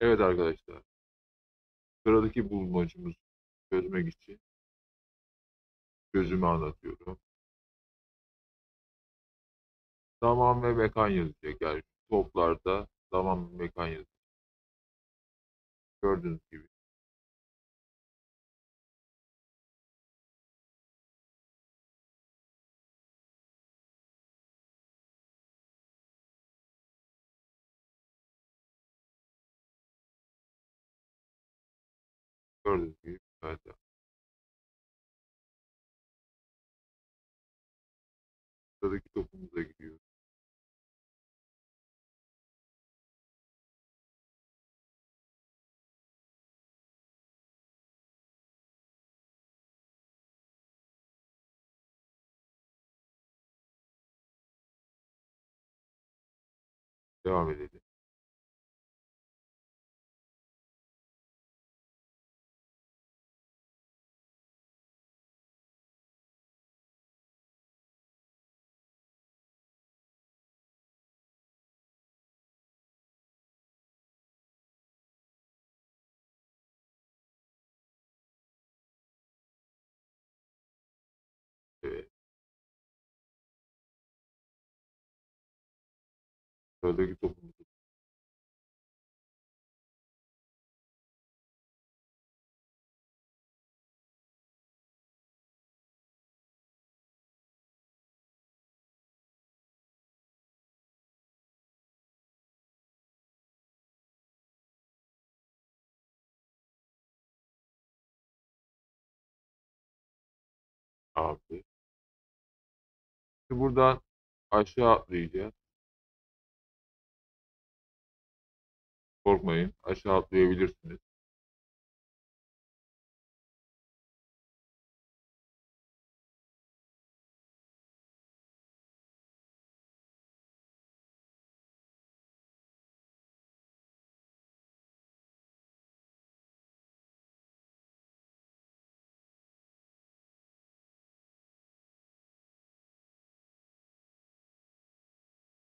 Evet arkadaşlar. Sıradaki bulmacımızı çözmek için çözümü anlatıyorum. Zaman ve mekan yazacak. Yani toplarda zaman ve mekan yazacak. Gördüğünüz gibi. Gördüğünüz gibi. Evet. Sıradaki topumuza gidiyoruz. Devam edelim. Sıradaki topumuza abi. Şimdi buradan aşağı atlayacağız. Korkmayın. Aşağı atlayabilirsiniz.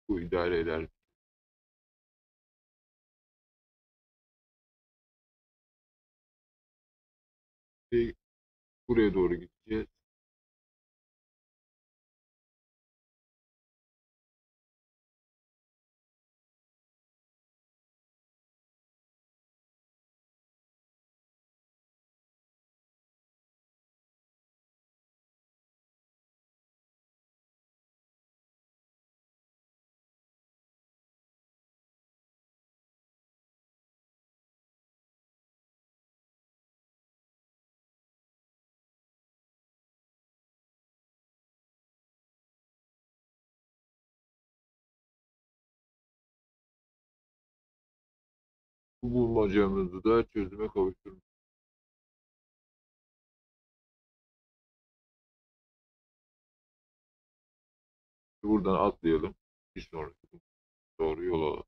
Bu idare eder. Buraya doğru gideceğiz. Bu bulmacamızı da çözüme kavuşturmuş. Buradan atlayalım. Bir sonraki doğru yol alalım.